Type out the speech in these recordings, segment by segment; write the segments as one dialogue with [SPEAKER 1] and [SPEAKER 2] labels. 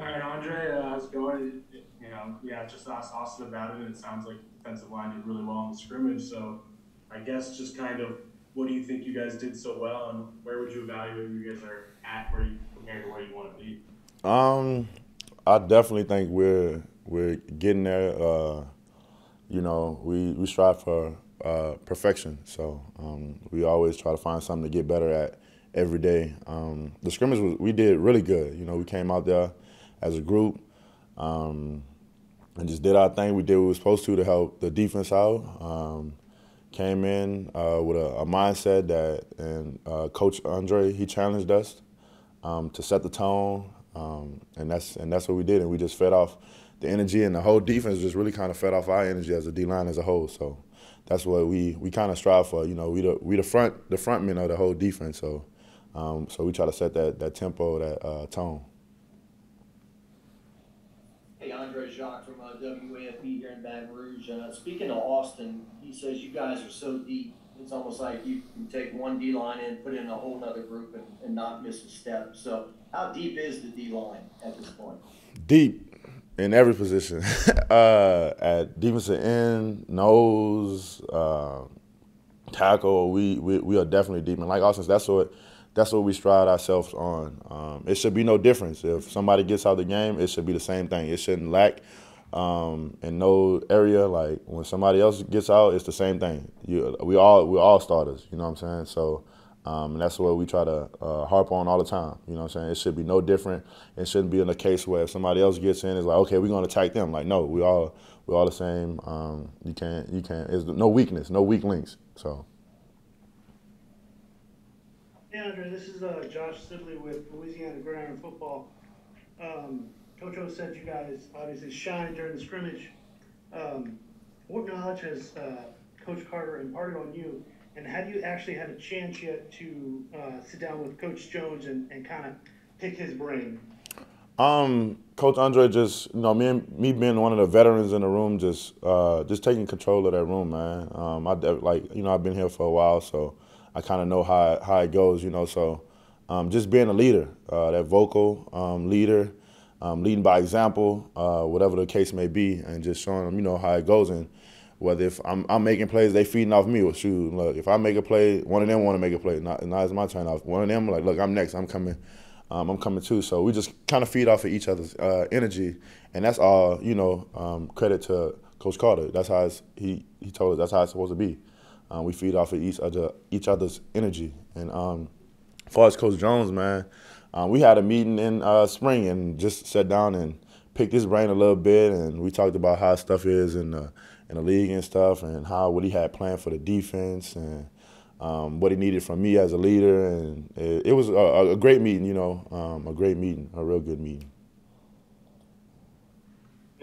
[SPEAKER 1] All right, Andre, uh, how's it going? You know, yeah, just asked Austin about it, and it sounds like the defensive line did really well in the scrimmage. So, I guess just kind of what do you think you guys did so well, and where would you evaluate you guys are at where you compared to where you want to be?
[SPEAKER 2] Um, I definitely think we're we're getting there. Uh, you know, we we strive for uh, perfection, so um, we always try to find something to get better at every day. Um, the scrimmage was, we did really good. You know, we came out there as a group um, and just did our thing. We did what we were supposed to to help the defense out. Um, came in uh, with a, a, mindset that, and uh, Coach Andre he challenged us um, to set the tone, um, and that's and that's what we did. And we just fed off the energy, and the whole defense just really kind of fed off our energy as a D line as a whole. So that's what we we kind of strive for. You know, we the we the front the front men of the whole defense. So um, so we try to set that that tempo, that uh, tone.
[SPEAKER 3] Hey, Andre Jacques from uh, WAFB here in Baton Rouge. Uh, speaking of Austin, he says you guys are so deep. It's almost like you can take one D line and put in a whole other group and, and not miss a step. So, how deep is the D line at this point?
[SPEAKER 2] Deep in every position. uh, at defensive end, nose, uh, tackle, we, we we are definitely deep. And like Austin, that's what that's what we stride ourselves on. Um, it should be no difference. If somebody gets out of the game, it should be the same thing. It shouldn't lack um, in no area. Like when somebody else gets out, it's the same thing. You, we all we all starters. You know what I'm saying? So. Um, that's what we try to uh, harp on all the time. You know what I'm saying? It should be no different. It shouldn't be in a case where if somebody else gets in, it's like, okay, we're going to attack them. Like, no, we all we all the same. Um, you can't you can't. There's no weakness, no weak links. So.
[SPEAKER 4] Yeah, Andre, this is uh, Josh Sibley with Louisiana Gridiron Football. Um, said you guys obviously shined during the scrimmage. Um, what knowledge has uh, Coach Carter imparted on you, and have you actually had a chance yet to uh, sit down with Coach Jones and, and kind of pick his brain?
[SPEAKER 2] Um, Coach Andre just, you know, me and me being one of the veterans in the room, just uh, just taking control of that room, man. Um, I like, you know, I've been here for a while, so I kind of know how how it goes, you know. So um, just being a leader, uh, that vocal um, leader, um, leading by example, uh, whatever the case may be, and just showing them, you know, how it goes. And whether if I'm, I'm making plays, they feeding off me. Well, shoot, look, if I make a play, one of them want to make a play. Not, not it's my turn. Off. One of them like, look, I'm next. I'm coming. Um, I'm coming too. So we just kind of feed off of each other's uh, energy, and that's all. You know, um, credit to Coach Carter. That's how he he told us. That's how it's supposed to be. Um, we feed off of each other, each other's energy. And um, as far as Coach Jones, man, uh, we had a meeting in uh, spring and just sat down and picked his brain a little bit, and we talked about how stuff is in the in the league and stuff, and how what he had planned for the defense and. Um, what he needed from me as a leader, and it, it was a, a, great meeting. You know, um, a great meeting, a real good meeting.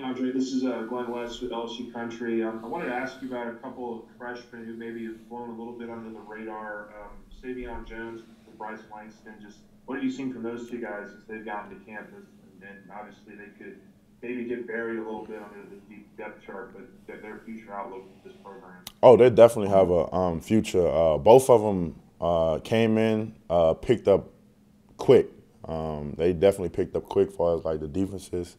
[SPEAKER 5] Andre, this is uh, Glenn West with LSU Country. Um, I wanted to ask you about a couple of freshmen who maybe have flown a little bit under the radar. Um, Sai'vion Jones and Bryce Langston. Just what have you seen from those two guys as they've gotten to campus? And, and obviously they could maybe get buried a little bit under the deep depth chart, but their future outlook with this program.
[SPEAKER 2] Oh, they definitely have a um, future. Uh, both of them uh, came in, uh, picked up quick. Um, they definitely picked up quick for us, like the defenses.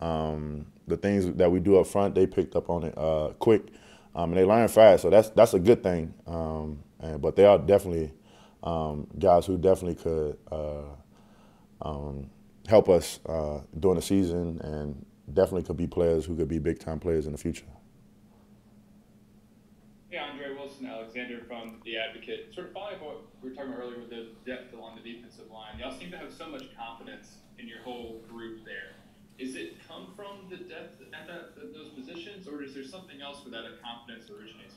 [SPEAKER 2] Um, the things that we do up front, they picked up on it uh, quick, um, and they learn fast. So that's that's a good thing. Um, and, but they are definitely um, guys who definitely could uh, um, help us uh, during the season, and definitely could be players who could be big time players in the future.
[SPEAKER 6] Hey, Andre Wilson Alexander from The Advocate. Sort of following up what we were talking about earlier with the depth along the defensive line. Y'all seem to have so much confidence in your whole group there. Is it come from the depth at that, those positions, or is there something else where that confidence originates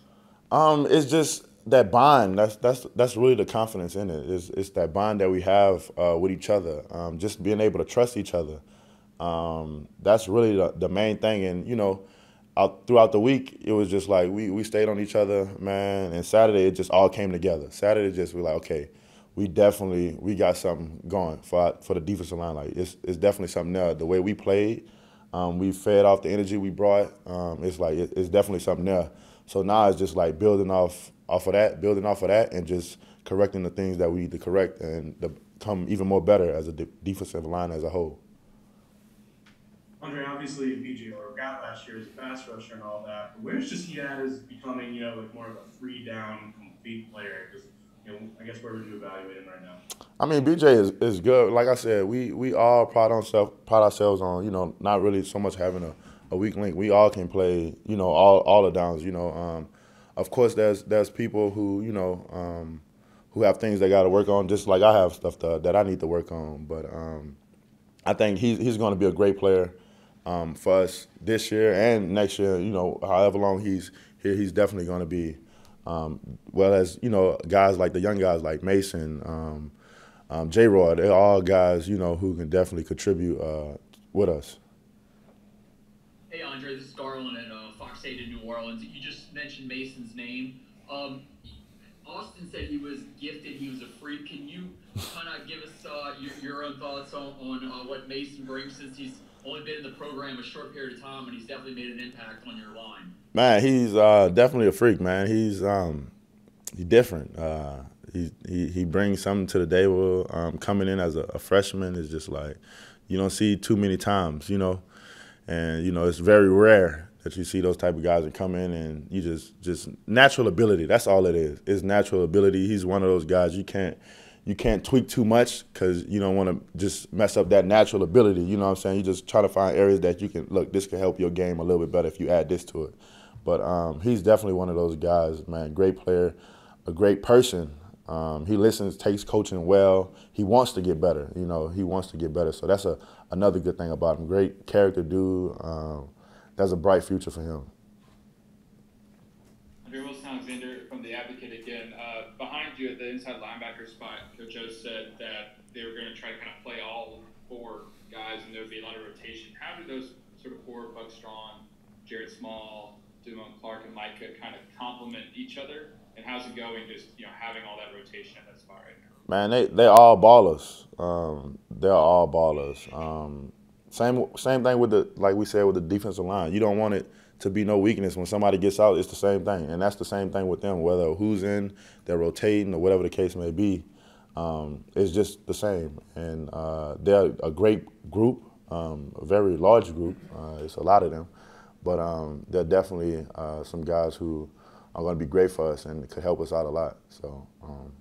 [SPEAKER 6] from?
[SPEAKER 2] Um, it's just that bond. That's that's that's really the confidence in it. It's, it's that bond that we have uh, with each other. Um, just being able to trust each other. Um, that's really the, the main thing. And you know, out, throughout the week, it was just like we we stayed on each other, man. And Saturday, it just all came together. Saturday, just we like okay we definitely we got something going for our, for the defensive line. Like it's it's definitely something there. The way we played, um, we fed off the energy we brought. Um, it's like it, it's definitely something there. So now it's just like building off off of that, building off of that, and just correcting the things that we need to correct and become even more better as a de- defensive line as a whole.
[SPEAKER 1] Andre, obviously BJ broke out last year as a pass rusher and all that. But where's just he at as becoming, you know, like more of a three down complete player? I guess where would you evaluate him right now?
[SPEAKER 2] I mean, BJ is, is good. Like I said, we we all pride on self pride ourselves on you know not really so much having a, a weak link. We all can play you know all all the downs. You know, um, of course there's there's people who you know um, who have things they got to work on, just like I have stuff that, that I need to work on. But um, I think he's he's going to be a great player um, for us this year and next year. You know, however long he's here, he's definitely going to be. Um, well as you know, guys like the young guys like Maason, um, um, J. Roy, they're all guys you know who can definitely contribute uh, with us.
[SPEAKER 7] Hey Andre, this is Garland at uh, Fox 8 in New Orleans. You just mentioned Maason's name. Um, Austin said he was gifted, he was a freak. Can you kind of give us uh, your, your, own thoughts on, on uh, what Mason brings since he's only been in the program a short period of time and he's definitely made an impact on your line?
[SPEAKER 2] Man, he's uh, definitely a freak, man. He's um, he's different. Uh, he, he he brings something to the table. Um, coming in as a, a, freshman is just like you don't see too many times, you know, and you know it's very rare that you see those type of guys that come in and you just just natural ability. That's all it is. It's natural ability. He's one of those guys you can't you can't tweak too much because you don't want to just mess up that natural ability. You know what I'm saying? You just try to find areas that you can look. This can help your game a little bit better if you add this to it. But um, he's definitely one of those guys, man. Great player, a great person. Um, he listens, takes coaching well. He wants to get better. You know, he wants to get better. So that's a another good thing about him. Great character dude. Um, that's a bright future for him.
[SPEAKER 6] Alexander from the Advocate Uh, you at the inside linebacker spot, Coach O said that they were going to try to kind of play all four guys, and there would be a lot of rotation. How do those sort of four, Buck Strong, Jared Small, Damone Clark, and Micah kind of complement each other? And how's it going? Just you know, having all that rotation at that spot right now.
[SPEAKER 2] Man, they they all ballers. Um, they're all ballers. Um, same same thing with the like we said with the defensive line. You don't want it to be no weakness when somebody gets out. It's the same thing, and that's the same thing with them. Whether who's in, they're rotating or whatever the case may be. Um, it's just the same, and uh, they're a great group, um, a very large group. Uh, it's a lot of them, but um, they're definitely uh, some guys who are going to be great for us and could help us out a lot. So. Um,